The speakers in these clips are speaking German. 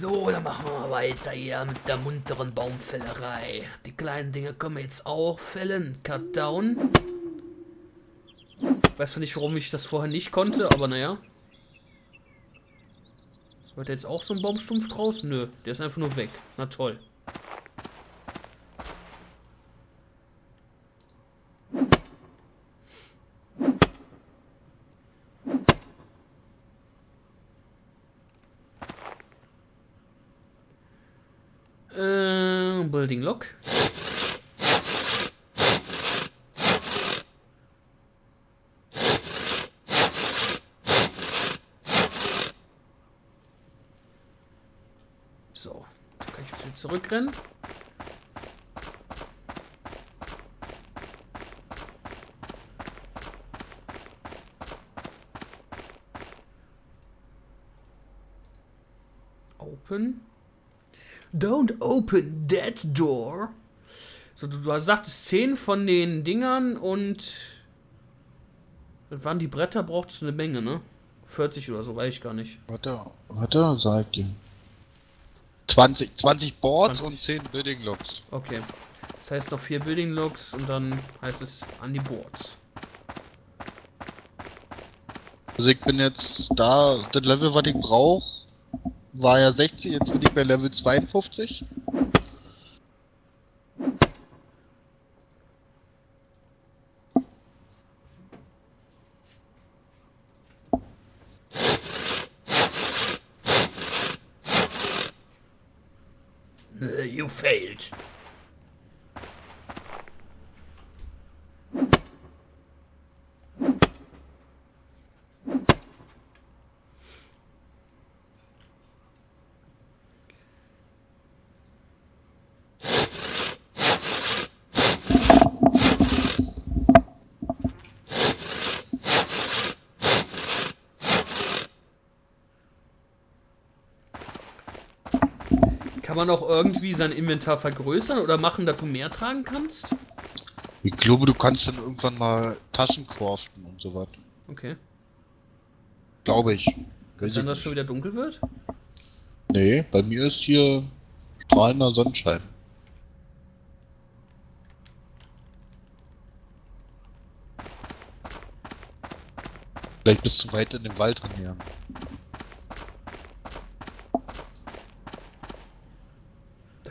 So, dann machen wir mal weiter hier mit der munteren Baumfällerei. Die kleinen Dinge können wir jetzt auch fällen. Cut down. Weiß zwar nicht, warum ich das vorher nicht konnte, aber naja. Wird jetzt auch so ein Baumstumpf draus? Nö, der ist einfach nur weg. Na toll. Building Lock. So, kann ich wieder zurückrennen. Open. Don't open that door. So, du, du sagtest 10 von den Dingern und. Das waren die Bretter, braucht es eine Menge, ne? 40 oder so, weiß ich gar nicht. Warte, warte, sag dir. 20, 20 Boards 20. und 10 Building Logs. Okay. Das heißt noch vier Building Logs und dann heißt es an die Boards. Also ich bin jetzt da, das Level, was ich brauche, war ja 60, jetzt bin ich bei Level 52. Uh, You failed. Kann man auch irgendwie sein Inventar vergrößern oder machen, dass du mehr tragen kannst? Ich glaube, du kannst dann irgendwann mal Taschen craften und so was. Okay. Glaube ich. Wenn dann das schon wieder dunkel wird? Nee, bei mir ist hier strahlender Sonnenschein. Vielleicht bist du weit in den Wald drin hier.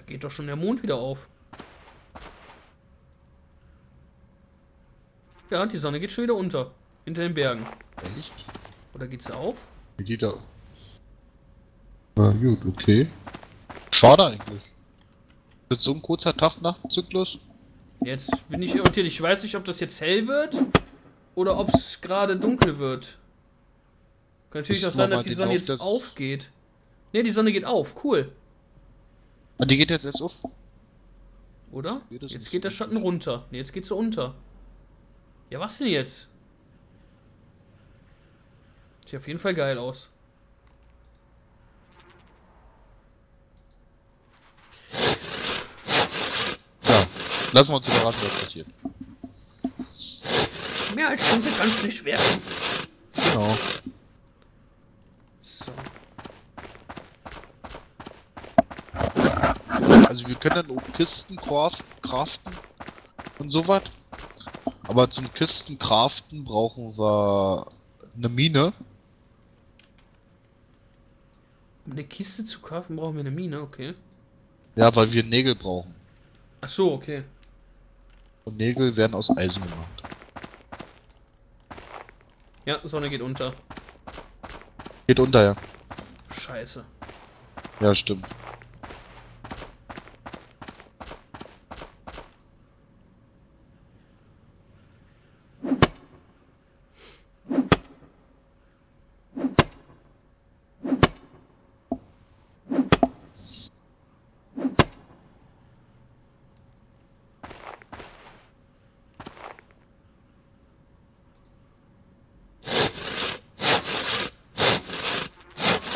Geht doch schon der Mond wieder auf. Ja, die Sonne geht schon wieder unter. Hinter den Bergen. Echt? Oder geht sie auf? Wie die da? Na gut, okay. Schade eigentlich. Ist so ein kurzer Tag-Nacht-Zyklus? Jetzt bin ich irritiert. Ich weiß nicht, ob das jetzt hell wird oder ob es gerade dunkel wird. Kann natürlich auch sein, dass die Sonne auf jetzt das- aufgeht. Ne, die Sonne geht auf. Cool. Die geht jetzt erst auf. Oder? Geht Jetzt geht der Schatten runter. Ne, jetzt geht sie unter. Ja, was denn jetzt? Sieht auf jeden Fall geil aus. Ja, lassen wir uns überraschen, was passiert. Mehr als dunkel kann es nicht werden. Genau. So. Also wir können dann auch Kisten craft- craften und sowas. Aber zum Kisten craften brauchen wir eine Mine. Um eine Kiste zu kaufen, brauchen wir eine Mine, okay. Ja, weil wir Nägel brauchen. Ach so, okay. Und Nägel werden aus Eisen gemacht. Ja, Sonne geht unter. Geht unter, ja. Scheiße. Ja, stimmt.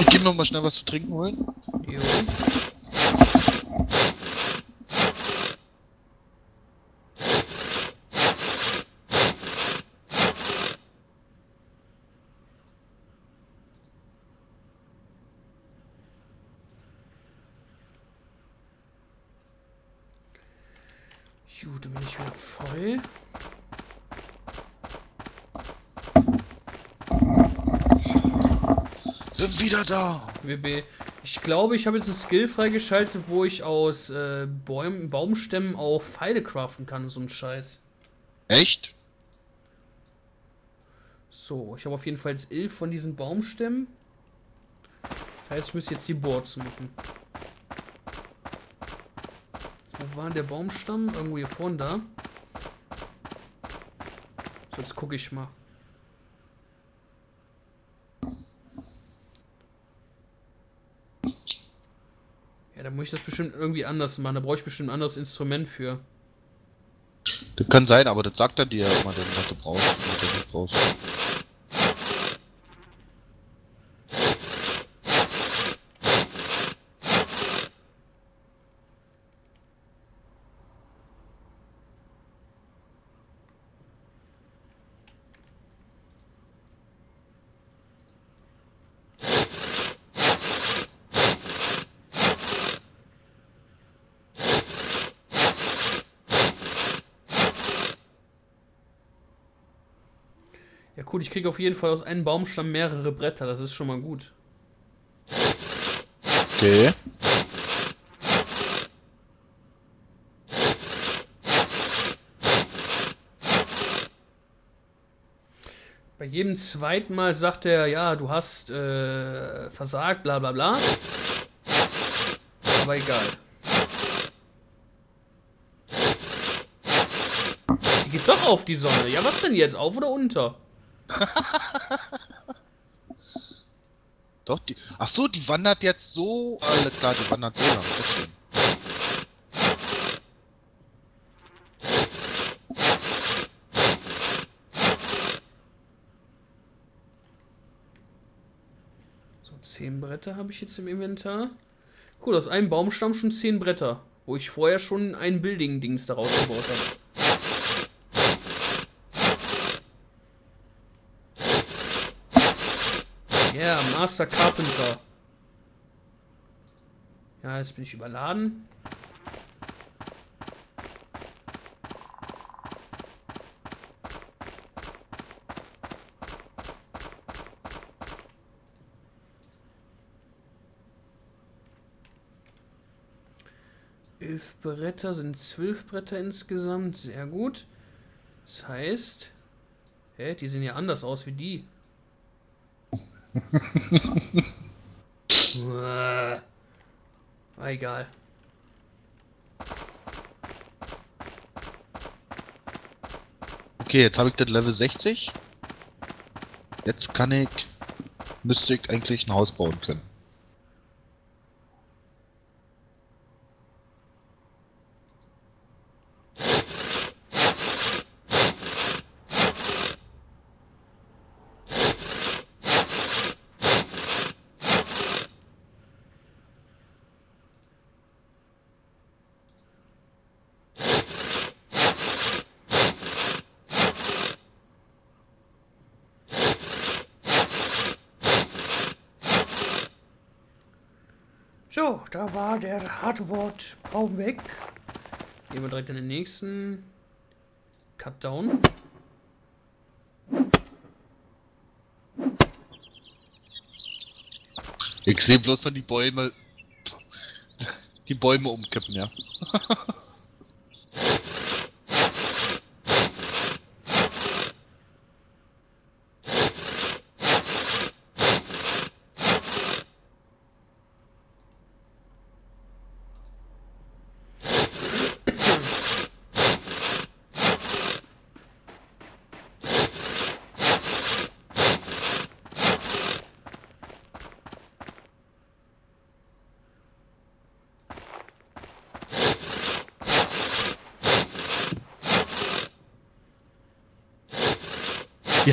Ich geh mir mal schnell was zu trinken holen. Jo. Gut, dann bin ich wieder voll. Sind wieder da. WB. Ich glaube, ich habe jetzt ein Skill freigeschaltet, wo ich aus äh, Bäum Baumstämmen auch Pfeile craften kann, so ein Scheiß. Echt? So, ich habe auf jeden Fall jetzt 11 von diesen Baumstämmen. Das heißt, ich müsste jetzt die Boards machen. Wo war der Baumstamm? Irgendwo hier vorne da. So, jetzt gucke ich mal. Da muss ich das bestimmt irgendwie anders machen. Da brauche ich bestimmt ein anderes Instrument für. Das kann sein, aber das sagt er dir ja immer, was du brauchst was du nicht brauchst. Kriege auf jeden Fall aus einem Baumstamm mehrere Bretter. Das ist schon mal gut. Okay. Bei jedem zweiten Mal sagt er, ja, du hast äh, versagt, bla bla bla. Aber egal. Die geht doch auf die Sonne. Ja, was denn jetzt? Auf oder unter? Doch, die. Ach so, die wandert jetzt so. Alles klar, die wandert so lang. Deswegen. So, 10 Bretter habe ich jetzt im Inventar. Cool, aus einem Baumstamm schon 10 Bretter. Wo ich vorher schon ein Building-Dings daraus gebaut habe. Yeah, Master Carpenter. Ja, jetzt bin ich überladen. Elf Bretter sind zwölf Bretter insgesamt. Sehr gut. Das heißt. Hä, die sehen ja anders aus wie die. Ah, egal. Okay, jetzt habe ich das Level 60. Jetzt kann ich. Müsste ich eigentlich ein Haus bauen können. So, da war der Hardwort-Baum weg. Gehen wir direkt in den nächsten. Cut down. Ich sehe bloß dann die Bäume. Die Bäume umkippen, ja.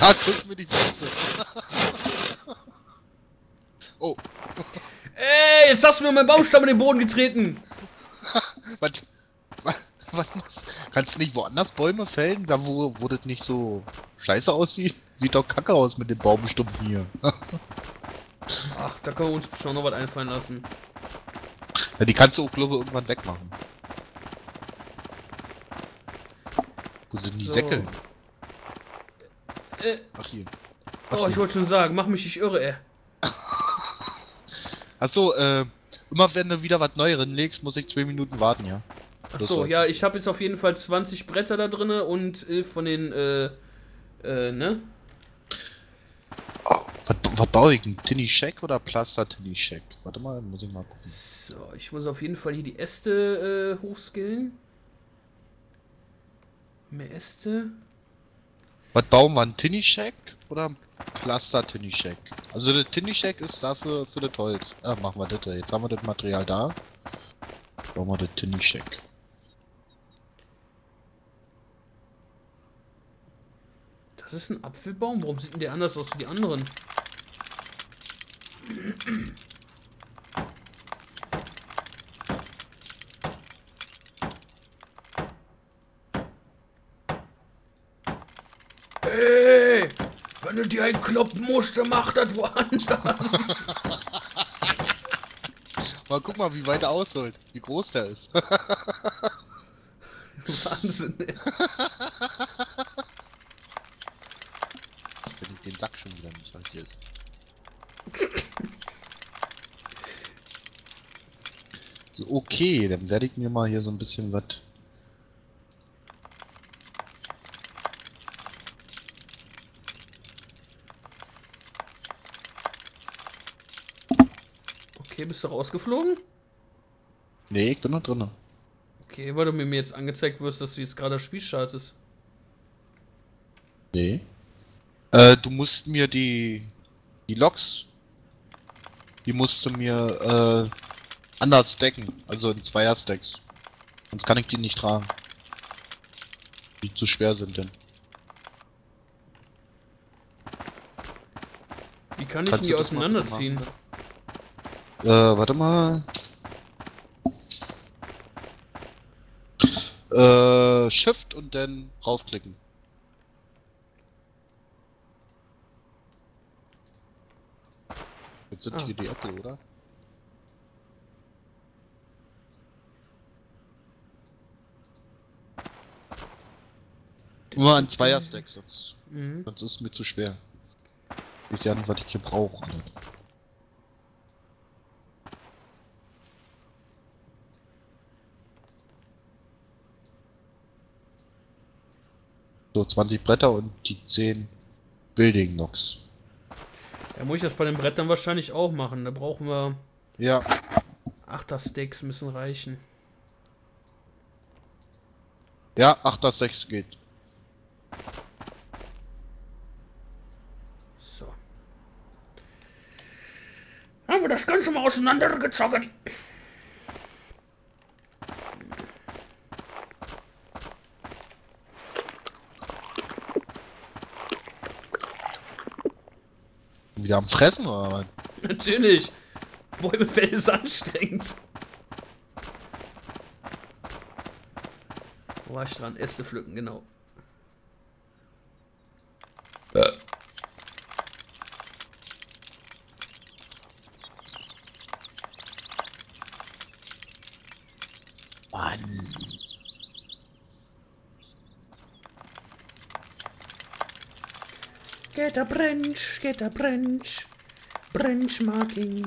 Ja, küss mir die Füße. oh, Ey, jetzt hast du mir meinen Baumstamm in den Boden getreten. was, was, was? Kannst du nicht woanders Bäume fällen? Da, wo, wo das nicht so scheiße aussieht? Sieht doch kacke aus mit den Baumstumpen hier. Ach, da können wir uns schon noch was einfallen lassen. ja, die kannst du auch, glaube ich, irgendwann wegmachen. Wo sind die So. Säcke? Äh, Ach hier. oh, ich wollte schon sagen, mach mich nicht irre, ey. Achso, äh, immer wenn du wieder was Neues legst, muss ich zwei Minuten warten, ja. Achso, ja, ich habe jetzt auf jeden Fall 20 Bretter da drinne und äh, von den, äh, äh, ne? Oh, was, was baue ich? Ein Tinny Shack oder Plaster Tinny Shack? Warte mal, muss ich mal gucken. So, ich muss auf jeden Fall hier die Äste äh, hochskillen. Mehr Äste. Was bauen wir? Ein Tinny Shack oder ein Plaster Tinny Shack? Also der Tinny Shack ist dafür für das Holz. Ah, machen wir das. da. Jetzt haben wir das Material da. Bauen wir das Tinny Shack. Das ist ein Apfelbaum. Warum sieht denn der anders aus wie die anderen? Ey, wenn du dir einen kloppen musst, dann mach das woanders. Mal guck mal, wie weit er ausholt. Wie groß der ist. Wahnsinn. ey. Ich den Sack schon wieder nicht hier ist. So, okay, dann werde ich mir mal hier so ein bisschen was. Bist du rausgeflogen? Nee, ich bin noch drin. Okay, weil du mir jetzt angezeigt wirst, dass du jetzt gerade das Spiel startest. Nee. Äh, du musst mir die. Die Loks. Die musst du mir, äh. anders stacken. Also in Zweier-Stacks. Sonst kann ich die nicht tragen. Die zu schwer sind denn. Wie kann ich Kannst denn die auseinanderziehen? machen? Äh, warte mal. Äh, Shift und dann raufklicken. Jetzt sind Ah. hier die Äpfel, oder? Immer ein Zweier-Stack, sonst, Mhm. sonst ist es mir zu schwer. Ich weiß ja nicht, was ich hier brauche. Alter. So, 20 Bretter und die 10 Building Blocks. Ja, muss ich das bei den Brettern wahrscheinlich auch machen. Da brauchen wir Ja, Achter-Stacks müssen reichen. ja, 8 das 6 geht. So. Haben wir das Ganze mal auseinandergezogen. Am Fressen oder was? Natürlich. Bäume fällen ist anstrengend. Wo war ich dran? Äste pflücken, genau. Geht der Brench, geht der Brench. Brenchmarking.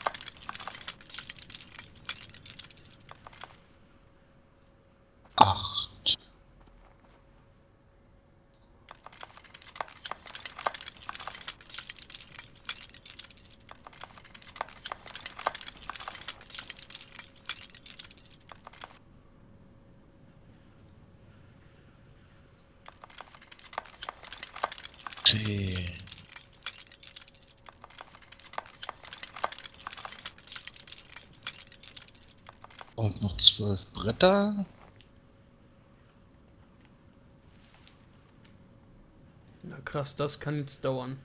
Acht. Zehn. Und noch zwölf Bretter. krass, das kann jetzt dauern.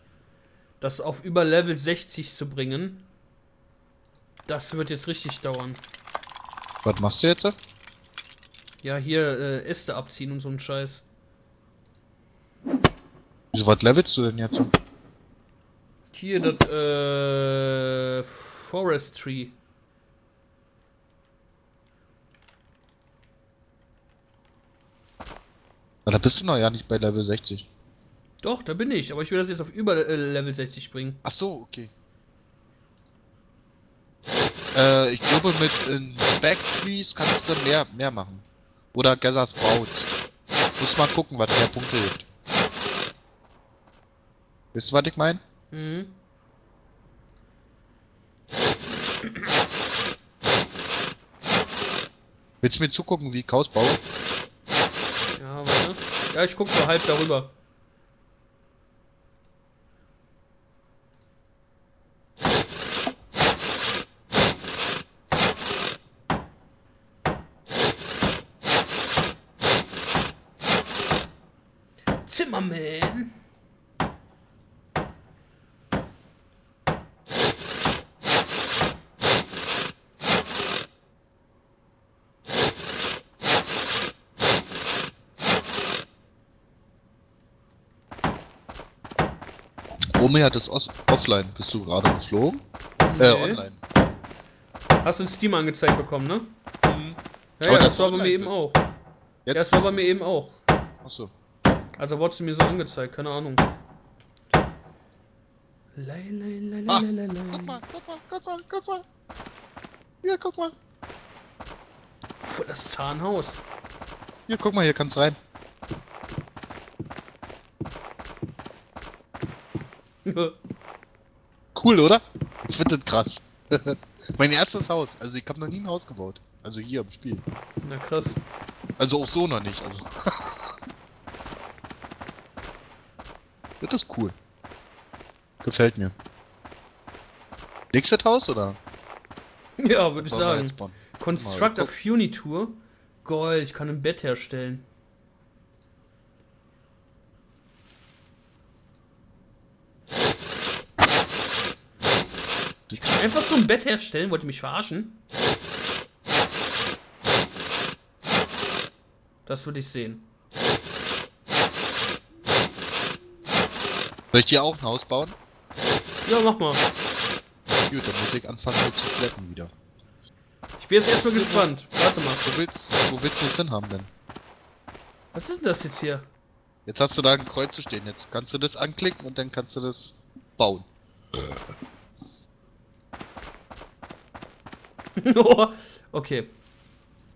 Das auf über Level 60 zu bringen, das wird jetzt richtig dauern. Was machst du jetzt? Ja, hier äh, Äste abziehen und so ein Scheiß. Wieso, was levelst du denn jetzt? Hier, das, äh, Forestry. Na, Da bist du noch ja nicht bei Level 60. Doch, da bin ich, aber ich will das jetzt auf über äh, Level 60 bringen. Ach so, okay. Äh, ich glaube mit Inspect Trees kannst du mehr, mehr machen. Oder Gather Sprouts. Muss mal gucken, was mehr Punkte gibt. Wisst ihr, was ich meine? Mhm. Willst du mir zugucken, wie ich Haus baue? Ja, ich guck so halb darüber. Es os- offline. Bist du gerade geflogen? Äh, Nee. online. Hast du in Steam angezeigt bekommen, ne? Mhm. Ja, ja, das das war bei mir eben bist. auch. Jetzt Ja, das war bei mir eben auch. Achso. Also wurdest du mir so angezeigt, keine Ahnung. Lei, lei, lei, Ah, lei, lei, lei. Guck mal, guck mal, guck mal, guck mal. Hier, guck mal. Voll das Zahnhaus. Hier, guck mal, hier kannst rein. Cool, oder? Ich finde das krass. mein erstes Haus. Also ich habe noch nie ein Haus gebaut. Also hier im Spiel. Na krass. Also auch so noch nicht. Also. das ist cool. Gefällt mir. Nächstes Haus oder? Ja, würde ich sagen. jetzt bauen? Construct Mal a Funiture. Gold, ich kann ein Bett herstellen. Einfach so ein Bett herstellen, wollt ihr mich verarschen? Das würde ich sehen. Soll ich dir auch ein Haus bauen? Ja, mach mal. Gut, dann muss ich anfangen mit zu flatten wieder. Ich bin jetzt erstmal gespannt. Warte mal. Wo willst, wo willst du es hinhaben denn? Was ist denn das jetzt hier? Jetzt hast du da ein Kreuz zu stehen. Jetzt kannst du das anklicken und dann kannst du das bauen. okay.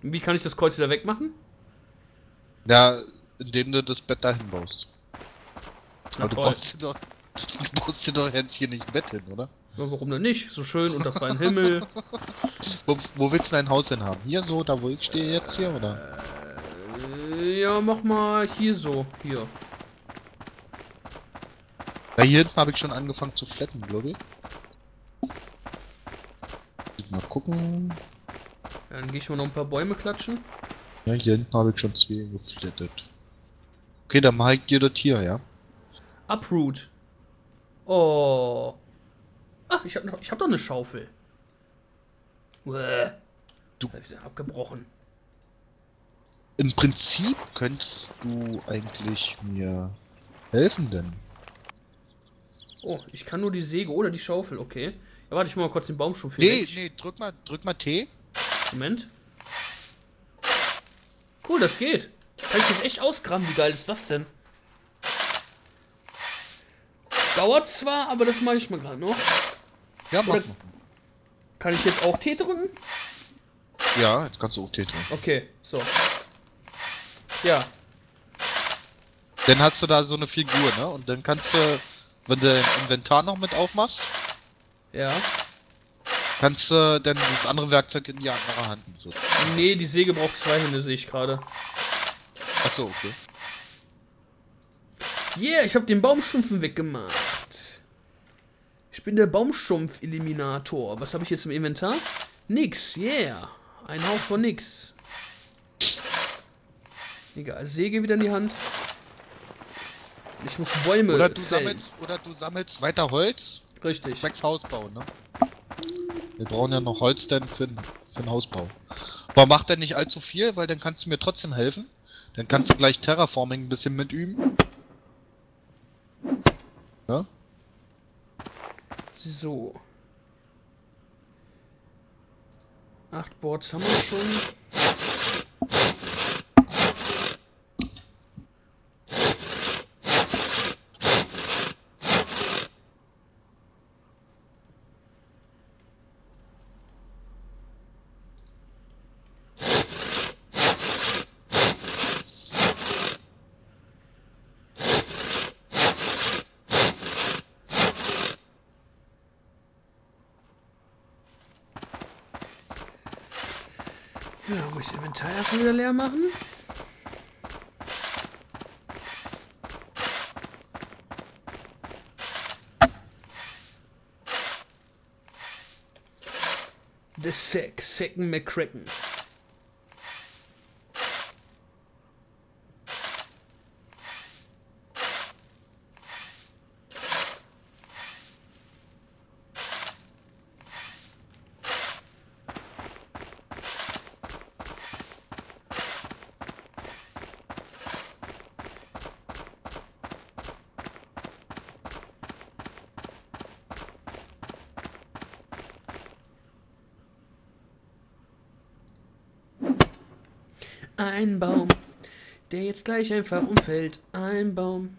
Wie kann ich das Kreuz wieder wegmachen? Ja, indem du das Bett dahin baust. Na Aber du toll. baust, dir doch, du baust dir doch jetzt hier nicht ein Bett hin, oder? Ja, warum denn nicht? So schön unter freiem Himmel. Wo, wo willst du dein Haus hin haben? Hier so, da wo ich stehe jetzt hier, oder? Äh, ja, mach mal hier so. Hier. Ja, hier hinten habe ich schon angefangen zu flatten, glaube ich. Mal gucken. Ja, dann gehe ich mal noch ein paar Bäume klatschen. Ja, hier hinten habe ich schon zwei geflattet. Okay, dann mache ich dir das hier, ja? Uproot. Oh. Ah, ich hab, noch, ich hab doch eine Schaufel. Uäh. Du- abgebrochen. Im Prinzip könntest du eigentlich mir helfen, denn. Oh, ich kann nur die Säge oder die Schaufel, okay. Ja, warte, ich mal kurz den Baumstumpf hier Nee, weg. nee, drück mal, drück mal T. Moment. Cool, das geht. Kann ich das echt ausgraben? Wie geil ist das denn? Dauert zwar, aber das mache ich mal gerade noch. Ja, mach Oder- mal. Kann ich jetzt auch T drücken? Ja, jetzt kannst du auch T drücken. Okay, so. Ja, Dann hast du da so eine Figur, ne? Und dann kannst du, wenn du dein Inventar noch mit aufmachst, ja. kannst du dann das andere Werkzeug in die andere Hand nehmen. So. Nee, die Säge braucht zwei Hände, sehe ich gerade. Achso, okay. Yeah, ich habe den Baumstumpfen weggemacht. Ich bin der Baumstumpf-Eliminator. Was habe ich jetzt im Inventar? Nix, yeah. Ein Hauch von nix. Egal, Säge wieder in die Hand. Ich muss Bäume Oder du fällen. sammelst, oder du sammelst weiter Holz, Richtig. zwecks Hausbau, ne? Wir brauchen ja noch Holz denn für, den- für den Hausbau. Aber mach denn nicht allzu viel, weil dann kannst du mir trotzdem helfen. Dann kannst du gleich Terraforming ein bisschen mitüben. Ja? So. Acht Boards haben wir schon. Ja, muss ich Inventar erstmal wieder leer machen. The Sack, Second McCracken. Ein Baum, der jetzt gleich einfach umfällt. Ein Baum.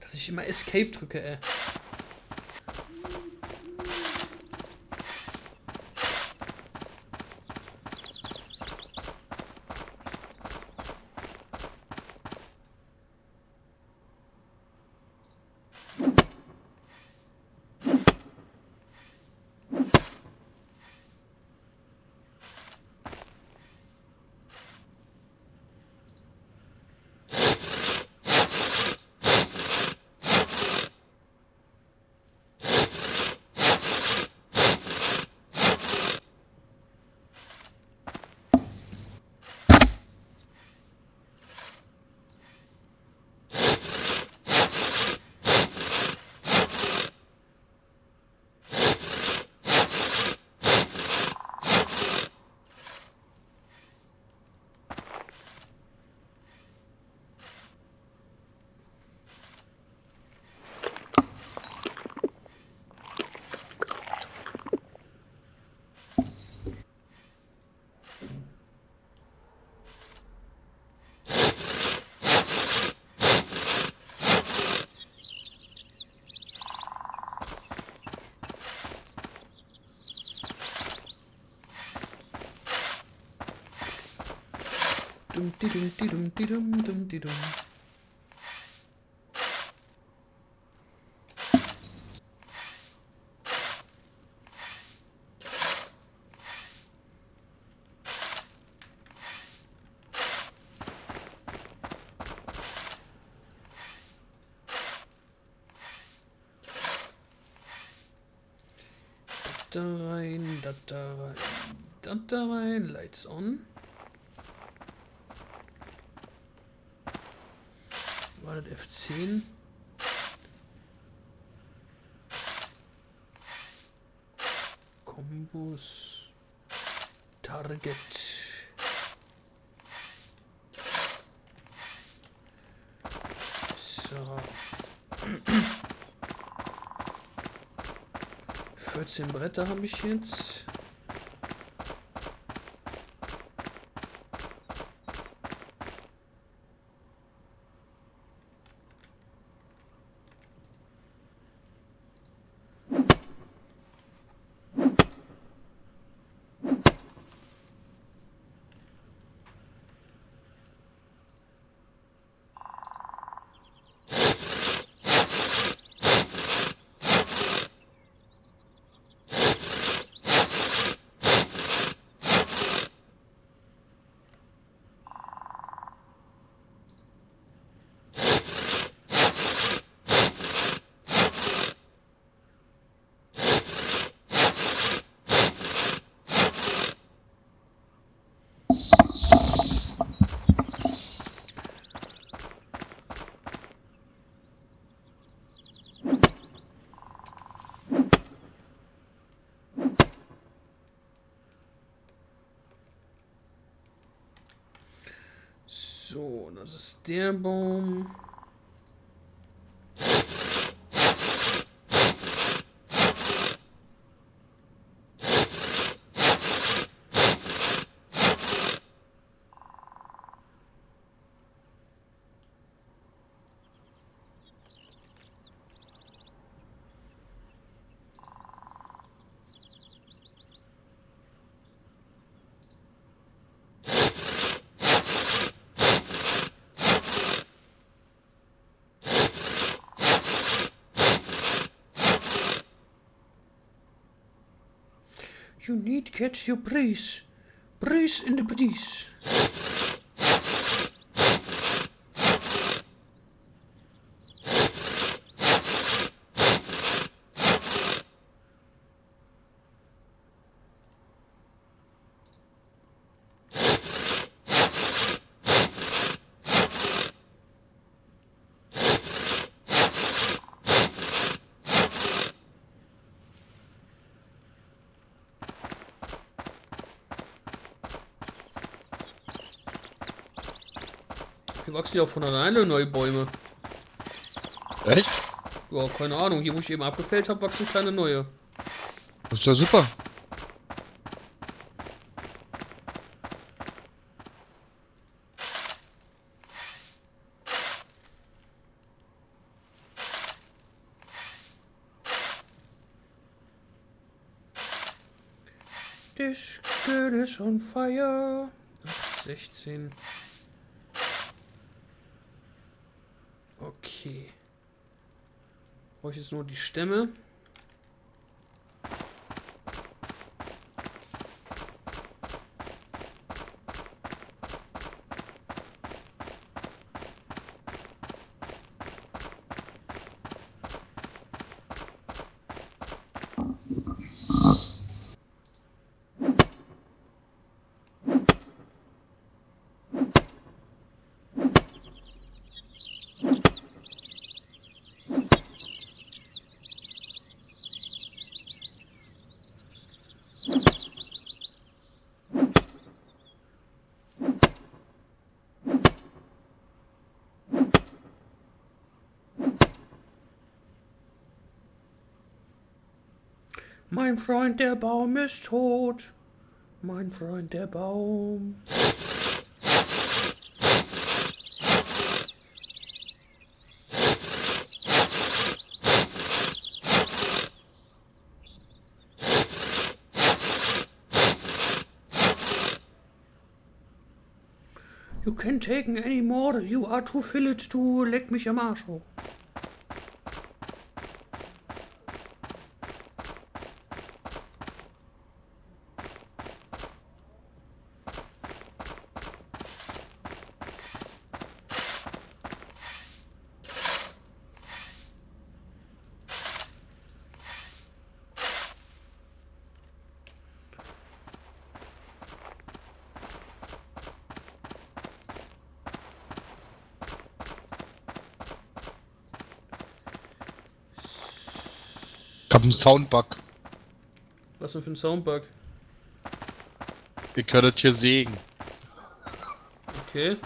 Dass ich immer Escape drücke, ey. Dum, di, dum, di, dum, di, dum, dum, di, dum. Da rein, da da rein, da da rein, lights on. Das F10? Kombos. Target. So. 14 Bretter habe ich jetzt. So, das ist der. You need catch your breeze. Breeze in the breeze. Wachsen ja auch von alleine neue Bäume. Echt? Ja, keine Ahnung. Hier, wo ich eben abgefällt habe, wachsen kleine neue. Das ist ja super. This girl is on fire. 16. Okay. Brauche ich jetzt nur die Stämme. Mein Freund, der Baum ist tot. Mein Freund, der Baum. You can't take any more. You are too filled to leck mich am Arsch hoch. Einen Soundbug. Was denn für ein Soundbug? Ihr könntet hier sägen. Okay.